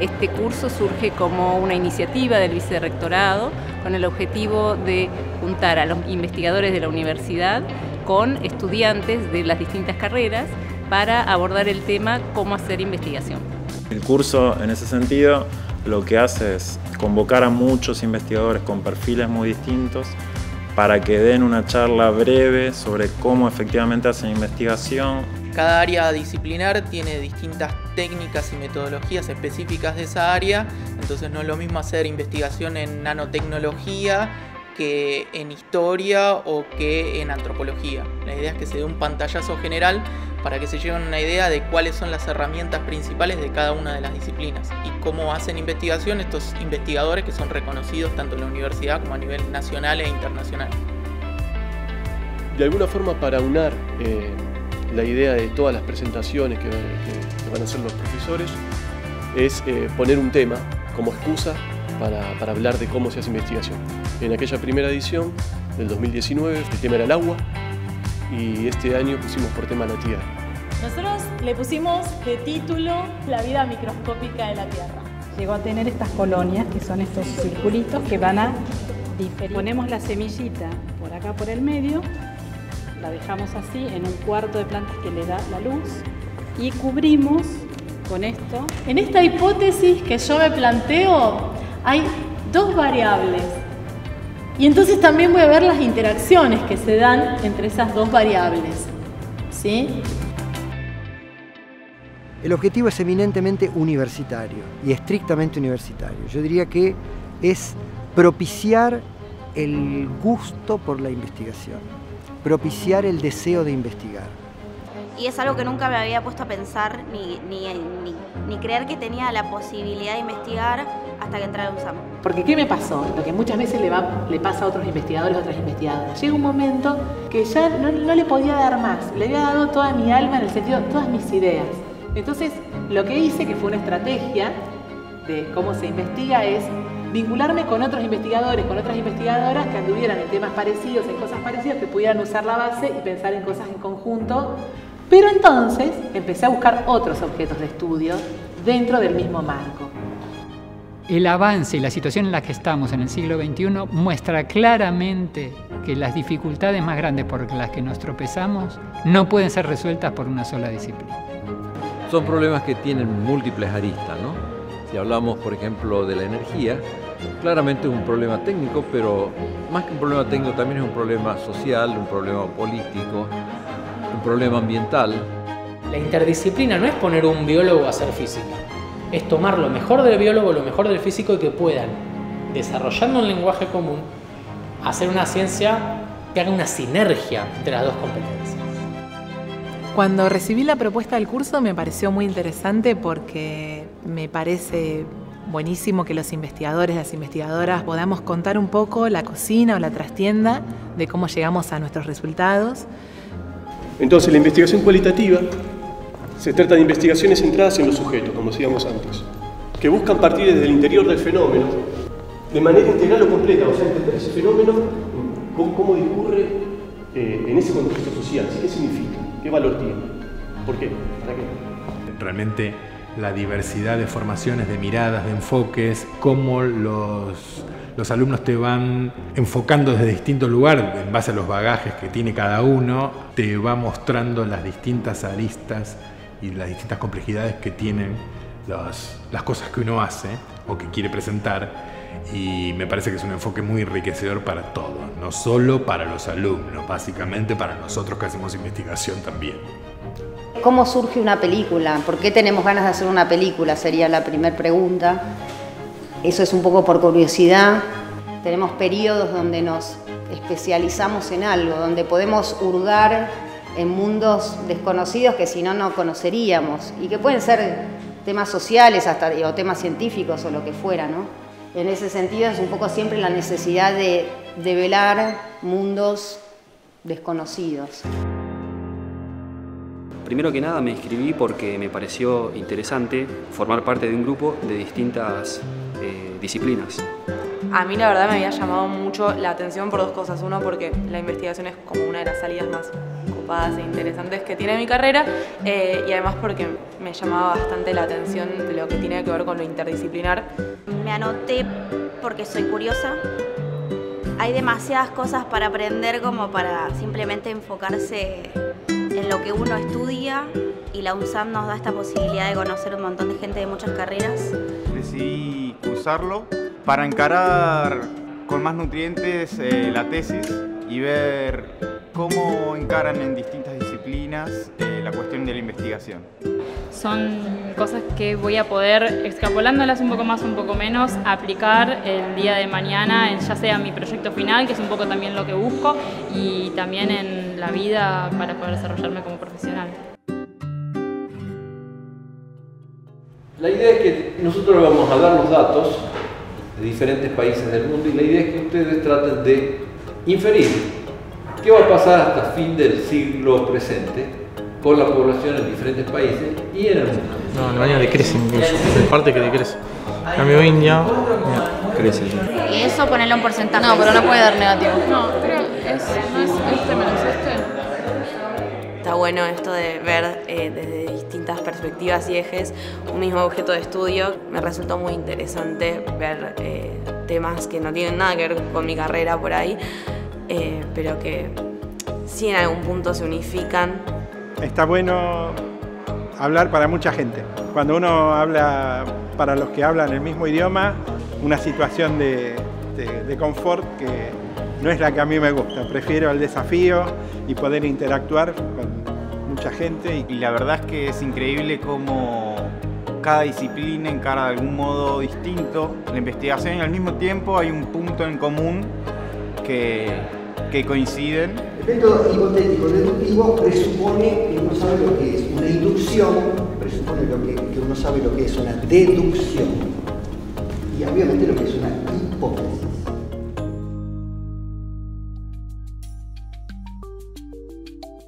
Este curso surge como una iniciativa del vicerrectorado con el objetivo de juntar a los investigadores de la universidad con estudiantes de las distintas carreras para abordar el tema cómo hacer investigación. El curso en ese sentido lo que hace es convocar a muchos investigadores con perfiles muy distintos para que den una charla breve sobre cómo efectivamente hacen investigación. Cada área disciplinar tiene distintas técnicas y metodologías específicas de esa área, entonces no es lo mismo hacer investigación en nanotecnología que en historia o que en antropología. La idea es que se dé un pantallazo general para que se lleven una idea de cuáles son las herramientas principales de cada una de las disciplinas y cómo hacen investigación estos investigadores que son reconocidos tanto en la universidad como a nivel nacional e internacional. De alguna forma para unar eh, la idea de todas las presentaciones que, van a hacer los profesores es eh, poner un tema como excusa para, para hablar de cómo se hace investigación. En aquella primera edición del 2019 el tema era el agua, y este año pusimos por tema la Tierra. Nosotros le pusimos de título La vida microscópica de la Tierra. Llegó a tener estas colonias, que son estos circulitos que van a diferir. Ponemos la semillita por acá por el medio, la dejamos así en un cuarto de plantas que le da la luz y cubrimos con esto. En esta hipótesis que yo me planteo hay dos variables y entonces también voy a ver las interacciones que se dan entre esas dos variables. ¿sí? El objetivo es eminentemente universitario y estrictamente universitario. Yo diría que es propiciar el gusto por la investigación, propiciar el deseo de investigar. Y es algo que nunca me había puesto a pensar ni, ni creer que tenía la posibilidad de investigar hasta que entrara USAM. Porque ¿qué me pasó? Lo que muchas veces le, va, le pasa a otros investigadores, a otras investigadoras. Llega un momento que ya no, no le podía dar más. Le había dado toda mi alma en el sentido, todas mis ideas. Entonces, lo que hice, que fue una estrategia de cómo se investiga, es vincularme con otros investigadores, con otras investigadoras que anduvieran en temas parecidos, en cosas parecidas, que pudieran usar la base y pensar en cosas en conjunto. Pero entonces empecé a buscar otros objetos de estudio dentro del mismo marco. El avance y la situación en la que estamos en el siglo XXI muestra claramente que las dificultades más grandes por las que nos tropezamos no pueden ser resueltas por una sola disciplina. Son problemas que tienen múltiples aristas, ¿no? Si hablamos, por ejemplo, de la energía, claramente es un problema técnico, pero más que un problema técnico también es un problema social, un problema político, un problema ambiental. La interdisciplina no es poner un biólogo a hacer física es tomar lo mejor del biólogo, lo mejor del físico y que puedan, desarrollando un lenguaje común, hacer una ciencia que haga una sinergia entre las dos competencias. Cuando recibí la propuesta del curso me pareció muy interesante porque me parece buenísimo que los investigadores, las investigadoras podamos contar un poco la cocina o la trastienda de cómo llegamos a nuestros resultados. Entonces la investigación cualitativa se trata de investigaciones centradas en los sujetos, como decíamos antes, que buscan partir desde el interior del fenómeno de manera integral o completa, o sea, entender ese fenómeno, cómo, discurre eh, en ese contexto social, qué significa, qué valor tiene, por qué, para qué. Realmente la diversidad de formaciones, de miradas, de enfoques, cómo los, los alumnos te van enfocando desde distintos lugares en base a los bagajes que tiene cada uno, te va mostrando las distintas aristas y las distintas complejidades que tienen las, cosas que uno hace o que quiere presentar y me parece que es un enfoque muy enriquecedor para todos, no solo para los alumnos, básicamente para nosotros que hacemos investigación también. ¿Cómo surge una película? ¿Por qué tenemos ganas de hacer una película? Sería la primera pregunta. Eso es un poco por curiosidad. Tenemos periodos donde nos especializamos en algo, donde podemos hurgar en mundos desconocidos que si no, no conoceríamos y que pueden ser temas sociales hasta, o temas científicos o lo que fuera, ¿no? En ese sentido es un poco siempre la necesidad de, de velar mundos desconocidos. Primero que nada me inscribí porque me pareció interesante formar parte de un grupo de distintas eh, disciplinas. A mí la verdad me había llamado mucho la atención por dos cosas. Uno, porque la investigación es como una de las salidas más copadas e interesantes que tiene mi carrera eh, y además porque me llamaba bastante la atención de lo que tiene que ver con lo interdisciplinar. Me anoté porque soy curiosa. Hay demasiadas cosas para aprender como para simplemente enfocarse en lo que uno estudia y la UNSAM nos da esta posibilidad de conocer un montón de gente de muchas carreras. Decidí cursarlo para encarar con más nutrientes eh, la tesis y ver cómo encaran en distintas disciplinas eh, la cuestión de la investigación. Son cosas que voy a poder, extrapolándolas un poco más, un poco menos, aplicar el día de mañana, en, ya sea mi proyecto final, que es un poco también lo que busco, y también en la vida para poder desarrollarme como profesional. La idea es que nosotros vamos a dar los datos de diferentes países del mundo y la idea es que ustedes traten de inferir qué va a pasar hasta fin del siglo presente con la población en diferentes países y en el mundo. No, Alemania decrece incluso, de parte que decrece. Cambio India, crece. Y eso ponerlo en porcentaje. No, pero no puede dar negativo. No, creo que es, no es este menos este. Está bueno esto de ver eh, desde distintas perspectivas y ejes un mismo objeto de estudio. Me resultó muy interesante ver eh, temas que no tienen nada que ver con mi carrera por ahí, eh, pero que sí en algún punto se unifican. Está bueno hablar para mucha gente. Cuando uno habla para los que hablan el mismo idioma, una situación de, de- de confort que no es la que a mí me gusta. Prefiero el desafío y poder interactuar con mucha gente. Y la verdad es que es increíble cómo cada disciplina encara de algún modo distinto la investigación y al mismo tiempo hay un punto en común que, que coinciden. El método hipotético deductivo presupone que uno sabe lo que es una inducción, presupone lo que, que uno sabe lo que es una deducción y obviamente lo que es una hipótesis.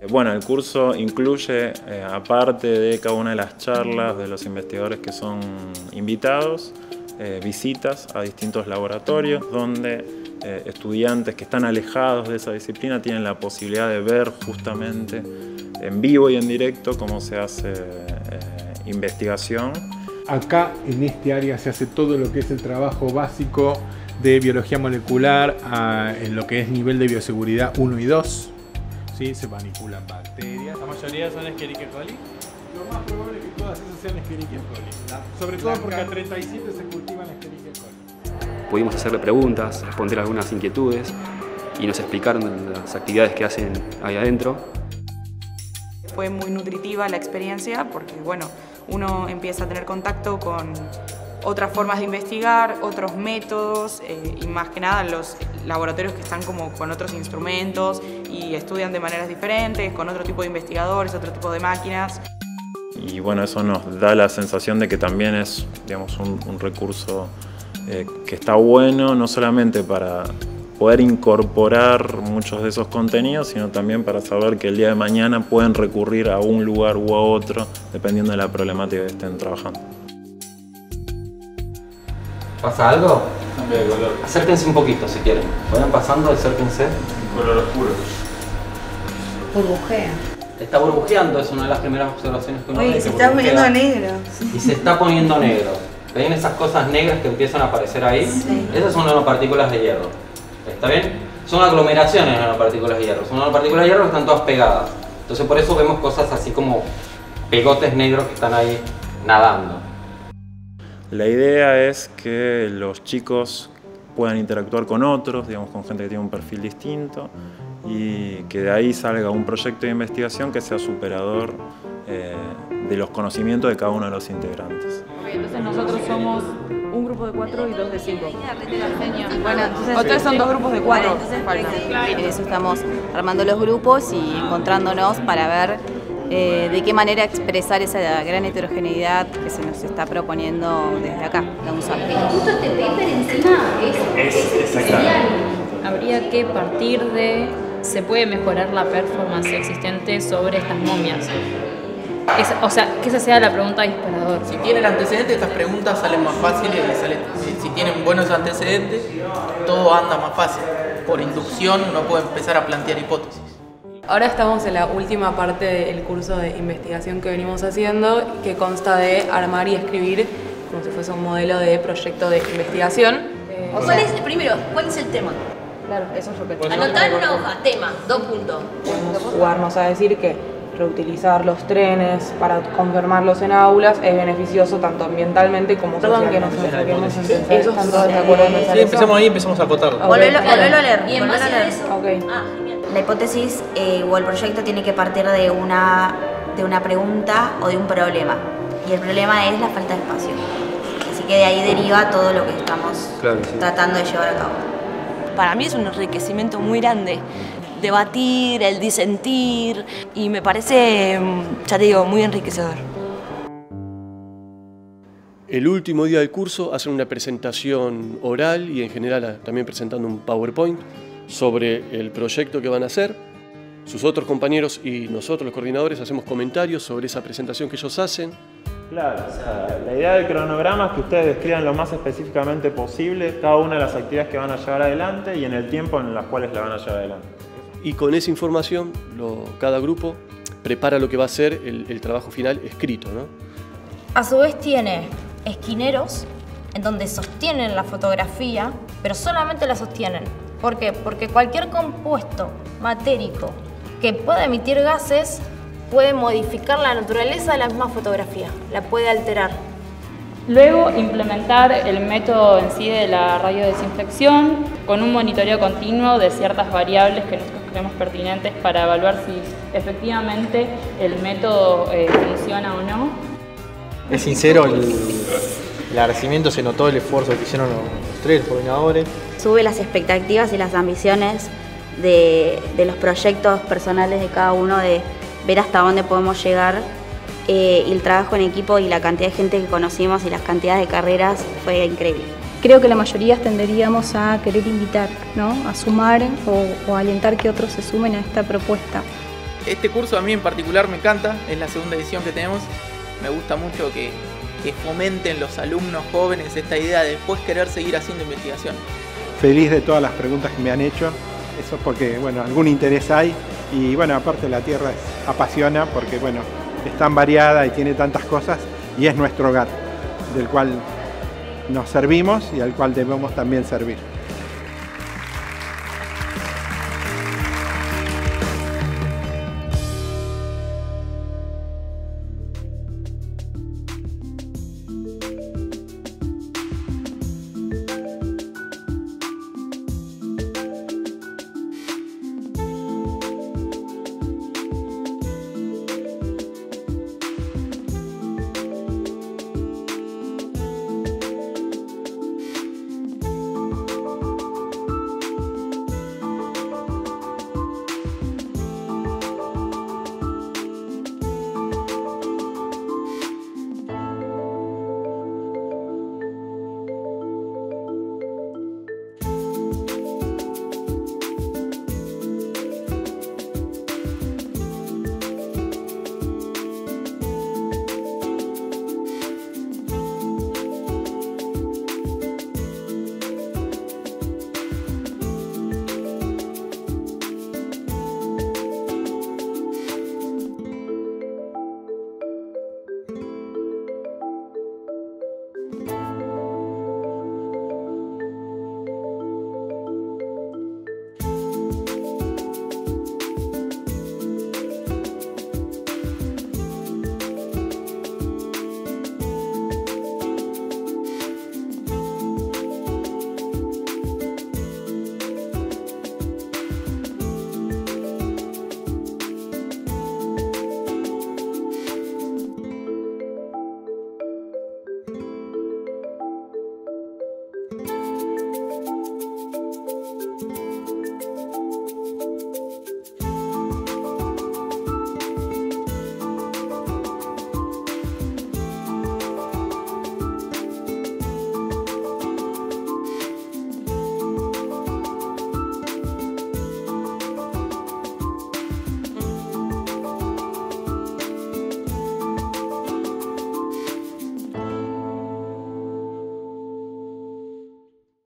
Eh, Bueno, el curso incluye, eh, aparte de cada una de las charlas de los investigadores que son invitados, eh, visitas a distintos laboratorios donde eh, estudiantes que están alejados de esa disciplina tienen la posibilidad de ver justamente en vivo y en directo cómo se hace eh, investigación. Acá en este área se hace todo lo que es el trabajo básico de biología molecular a- en lo que es nivel de bioseguridad 1 y 2. ¿sí? Se manipulan bacterias. La mayoría son Escherichia coli. Lo más probable es que todas esas sean Escherichia coli. Sobre todo porque a 37 se cultivan Escherichia coli. Pudimos hacerle preguntas, responder algunas inquietudes y nos explicaron las actividades que hacen ahí adentro. Fue muy nutritiva la experiencia porque, bueno, uno empieza a tener contacto con otras formas de investigar, otros métodos eh, y más que nada los laboratorios que están como con otros instrumentos y estudian de maneras diferentes, con otro tipo de investigadores, otro tipo de máquinas. Y bueno, eso nos da la sensación de que también es digamos, un, un recurso eh, que está bueno, no solamente para poder incorporar muchos de esos contenidos, sino también para saber que el día de mañana pueden recurrir a un lugar u a otro, dependiendo de la problemática que estén trabajando. ¿Pasa algo? Acérquense un poquito si quieren. Vayan pasando, acérquense. Color oscuro. Burbujea. Está burbujeando, es una de las primeras observaciones que uno. Oye, se está burbujea. poniendo negro. Y se está poniendo negro. ¿Ven esas cosas negras que empiezan a aparecer ahí? Sí. Esas son nanopartículas de hierro. ¿Está bien? Son aglomeraciones de nanopartículas de hierro. Son nanopartículas de hierro que están todas pegadas. Entonces por eso vemos cosas así como pegotes negros que están ahí nadando. La idea es que los chicos puedan interactuar con otros, digamos, con gente que tiene un perfil distinto, y que de ahí salga un proyecto de investigación que sea superador eh, de los conocimientos de cada uno de los integrantes. Entonces nosotros somos un grupo de cuatro y dos de cinco. Bueno, entonces, Ustedes son dos grupos de cuatro. Bueno, entonces, en eso estamos armando los grupos y encontrándonos para ver eh, de qué manera expresar esa gran heterogeneidad que se nos está proponiendo desde acá, la UNSAP. Justo este paper encima es, Es-. Habría que partir de se puede mejorar la performance existente sobre estas momias. Es- o sea, que esa sea la pregunta disparador. Si tienen antecedentes, estas preguntas salen más fáciles salen, si si tienen buenos antecedentes, todo anda más fácil. Por inducción uno puede empezar a plantear hipótesis. Ahora estamos en la última parte del curso de investigación que venimos haciendo, que consta de armar y escribir como si fuese un modelo de proyecto de investigación. Eh, ¿Cuál es, primero, ¿cuál es el tema? Claro, eso es lo que Anotar en una hoja, tema, dos puntos. Podemos jugarnos a decir que reutilizar los trenes para confirmarlos en aulas es beneficioso tanto ambientalmente como Perdón, socialmente. que nos enfoquemos en pensar. Eso ¿Están todos de acuerdo en pensar Sí, eso? empezamos ahí y empezamos a acotar. Ok. Volvelo, volvelo a leer. Y en base a eso. Ok. Ah. La hipótesis eh, o el proyecto tiene que partir de una, de una pregunta o de un problema. Y el problema es la falta de espacio. Así que de ahí deriva todo lo que estamos Claro, sí. tratando de llevar a cabo. Para mí es un enriquecimiento muy grande. Debatir, el disentir, y me parece, mm, ya te digo, muy enriquecedor. El último día del curso hacen una presentación oral y en general también presentando un PowerPoint sobre el proyecto que van a hacer. Sus otros compañeros y nosotros, los coordinadores, hacemos comentarios sobre esa presentación que ellos hacen. Claro, o sea, la idea del cronograma es que ustedes describan lo más específicamente posible cada una de las actividades que van a llevar adelante y en el tiempo en las cuales la van a llevar adelante. Y con esa información, lo- cada grupo prepara lo que va a ser el, el trabajo final escrito. ¿no? A su vez tiene esquineros en donde sostienen la fotografía, pero solamente la sostienen. ¿Por qué? Porque cualquier compuesto matérico que pueda emitir gases puede modificar la naturaleza de la misma fotografía, la puede alterar. Luego, implementar el método en sí de la radiodesinfección con un monitoreo continuo de ciertas variables que nosotros creemos pertinentes para evaluar si efectivamente el método eh, funciona o no. Es sincero, el, el agradecimiento se notó el esfuerzo que hicieron los tres coordinadores. Sube las expectativas y las ambiciones de, de los proyectos personales de cada uno, de ver hasta dónde podemos llegar. eh, y el trabajo en equipo y la cantidad de gente que conocimos y las cantidades de carreras fue increíble. Creo que la mayoría tenderíamos a querer invitar, ¿no? a sumar o, o alentar que otros se sumen a esta propuesta. Este curso a mí en particular me encanta, es la segunda edición que tenemos. Me gusta mucho que, que fomenten los alumnos jóvenes esta idea de después querer seguir haciendo investigación. Feliz de todas las preguntas que me han hecho. Eso es porque, bueno, algún interés hay. Y bueno, aparte la tierra apasiona porque, bueno, es tan variada y tiene tantas cosas y es nuestro hogar, del cual nos servimos y al cual debemos también servir.